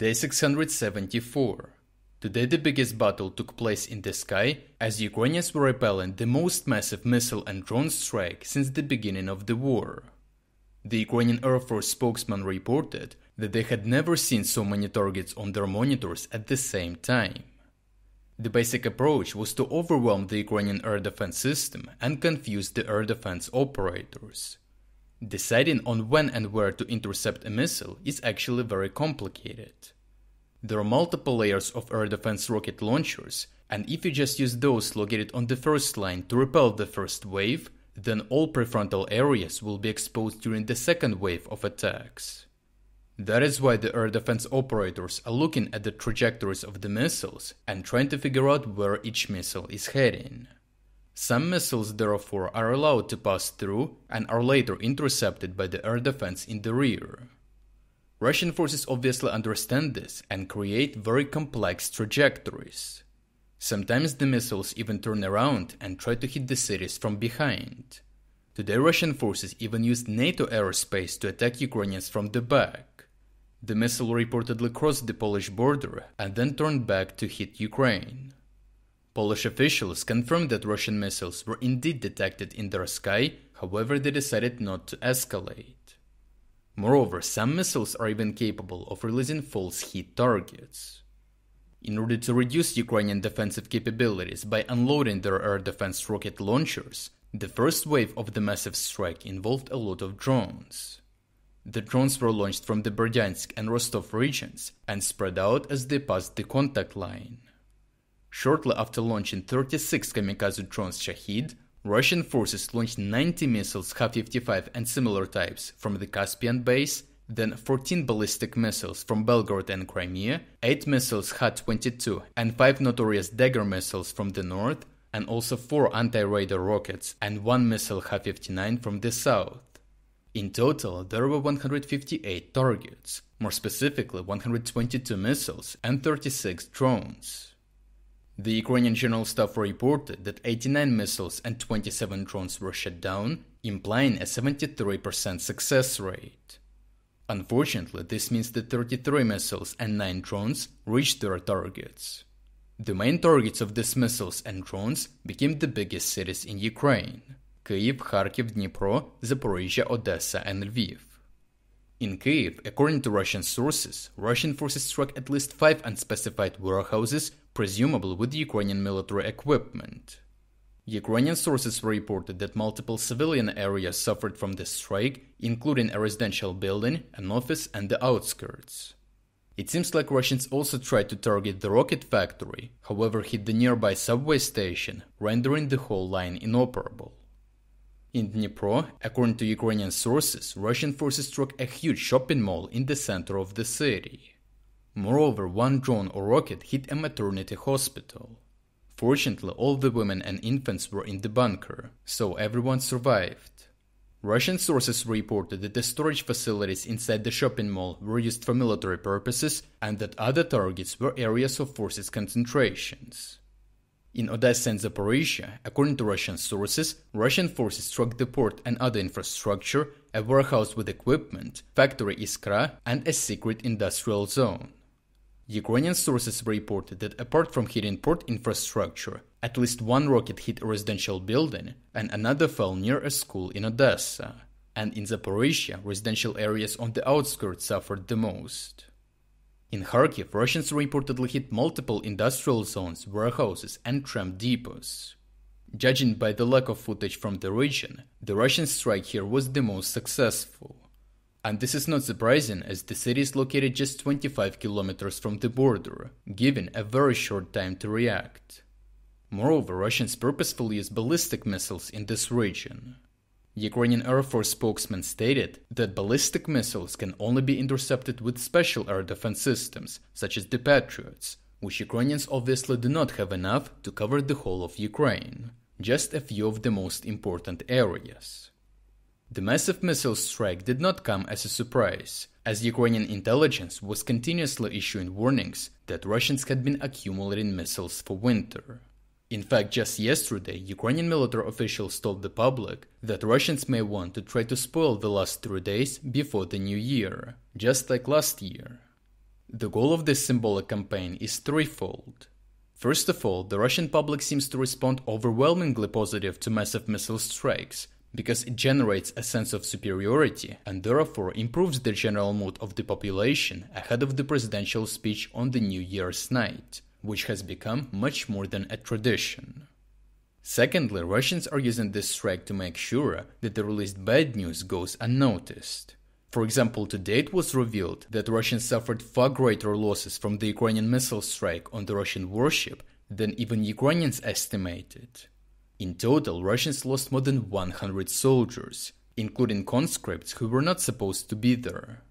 Day 674. Today the biggest battle took place in the sky as Ukrainians were repelling the most massive missile and drone strike since the beginning of the war. The Ukrainian Air Force spokesman reported that they had never seen so many targets on their monitors at the same time. The basic approach was to overwhelm the Ukrainian air defense system and confuse the air defense operators. Deciding on when and where to intercept a missile is actually very complicated. There are multiple layers of air defense rocket launchers, and if you just use those located on the first line to repel the first wave, then all prefrontal areas will be exposed during the second wave of attacks. That is why the air defense operators are looking at the trajectories of the missiles and trying to figure out where each missile is heading. Some missiles, therefore, are allowed to pass through and are later intercepted by the air defense in the rear. Russian forces obviously understand this and create very complex trajectories. Sometimes the missiles even turn around and try to hit the cities from behind. Today, Russian forces even used NATO airspace to attack Ukrainians from the back. The missile reportedly crossed the Polish border and then turned back to hit Ukraine. Polish officials confirmed that Russian missiles were indeed detected in their sky, however, they decided not to escalate. Moreover, some missiles are even capable of releasing false hit targets. In order to reduce Ukrainian defensive capabilities by unloading their air defense rocket launchers, the first wave of the massive strike involved a lot of drones. The drones were launched from the Berdyansk and Rostov regions and spread out as they passed the contact line. Shortly after launching 36 kamikaze drones Shahed, Russian forces launched 90 missiles Kha-55 and similar types from the Caspian base, then 14 ballistic missiles from Belgorod and Crimea, 8 missiles Kha-22 and 5 notorious Dagger missiles from the north, and also 4 anti-radar rockets and 1 missile Kha-59 from the south. In total, there were 158 targets, more specifically 122 missiles and 36 drones. The Ukrainian General Staff reported that 89 missiles and 27 drones were shot down, implying a 73% success rate. Unfortunately, this means that 33 missiles and 9 drones reached their targets. The main targets of these missiles and drones became the biggest cities in Ukraine Kyiv, Kharkiv, Dnipro, Zaporizhia, Odessa, and Lviv. In Kyiv, according to Russian sources, Russian forces struck at least five unspecified warehouses presumably with Ukrainian military equipment. Ukrainian sources reported that multiple civilian areas suffered from the strike, including a residential building, an office, and the outskirts. It seems like Russians also tried to target the rocket factory, however, hit the nearby subway station, rendering the whole line inoperable. In Dnipro, according to Ukrainian sources, Russian forces struck a huge shopping mall in the center of the city. Moreover, one drone or rocket hit a maternity hospital. Fortunately, all the women and infants were in the bunker, so everyone survived. Russian sources reported that the storage facilities inside the shopping mall were used for military purposes and that other targets were areas of forces concentrations. In Odessa and Zaporizhia, according to Russian sources, Russian forces struck the port and other infrastructure, a warehouse with equipment, factory Iskra, and a secret industrial zone. Ukrainian sources reported that apart from hitting port infrastructure, at least one rocket hit a residential building and another fell near a school in Odessa. And in Zaporizhia, residential areas on the outskirts suffered the most. In Kharkiv, Russians reportedly hit multiple industrial zones, warehouses, and tram depots. Judging by the lack of footage from the region, the Russian strike here was the most successful. And this is not surprising as the city is located just 25 kilometers from the border, giving a very short time to react. Moreover, Russians purposefully use ballistic missiles in this region. Ukrainian Air Force spokesman stated that ballistic missiles can only be intercepted with special air defense systems, such as the Patriots, which Ukrainians obviously do not have enough to cover the whole of Ukraine, just a few of the most important areas. The massive missile strike did not come as a surprise, as Ukrainian intelligence was continuously issuing warnings that Russians had been accumulating missiles for winter. In fact, just yesterday, Ukrainian military officials told the public that Russians may want to try to spoil the last three days before the new year, just like last year. The goal of this symbolic campaign is threefold. First of all, the Russian public seems to respond overwhelmingly positive to massive missile strikes because it generates a sense of superiority and therefore improves the general mood of the population ahead of the presidential speech on the New Year's night, which has become much more than a tradition. Secondly, Russians are using this strike to make sure that the released bad news goes unnoticed. For example, today it was revealed that Russians suffered far greater losses from the Ukrainian missile strike on the Russian warship than even Ukrainians estimated. In total, Russians lost more than 100 soldiers, including conscripts who were not supposed to be there.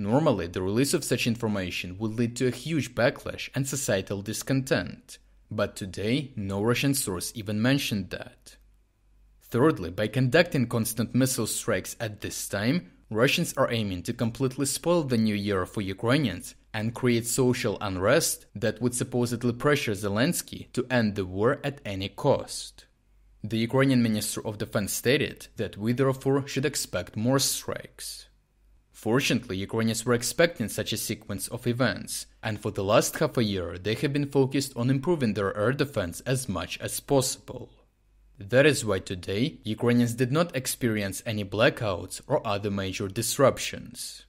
Normally, the release of such information would lead to a huge backlash and societal discontent, but today no Russian source even mentioned that. Thirdly, by conducting constant missile strikes at this time, Russians are aiming to completely spoil the new year for Ukrainians and create social unrest that would supposedly pressure Zelensky to end the war at any cost. The Ukrainian Minister of Defense stated that we therefore should expect more strikes. Fortunately, Ukrainians were expecting such a sequence of events, and for the last half a year they have been focused on improving their air defense as much as possible. That is why today Ukrainians did not experience any blackouts or other major disruptions.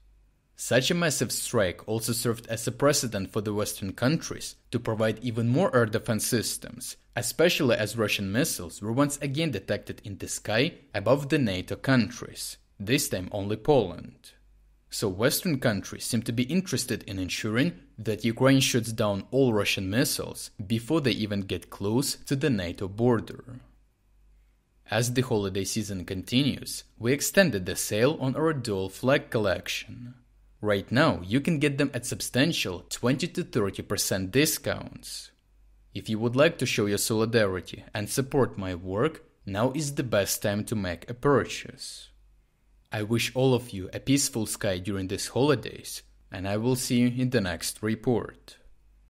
Such a massive strike also served as a precedent for the Western countries to provide even more air defense systems, especially as Russian missiles were once again detected in the sky above the NATO countries, this time only Poland. So Western countries seem to be interested in ensuring that Ukraine shoots down all Russian missiles before they even get close to the NATO border. As the holiday season continues, we extended the sale on our dual flag collection. Right now, you can get them at substantial 20 to 30% discounts. If you would like to show your solidarity and support my work, now is the best time to make a purchase. I wish all of you a peaceful sky during these holidays, and I will see you in the next report.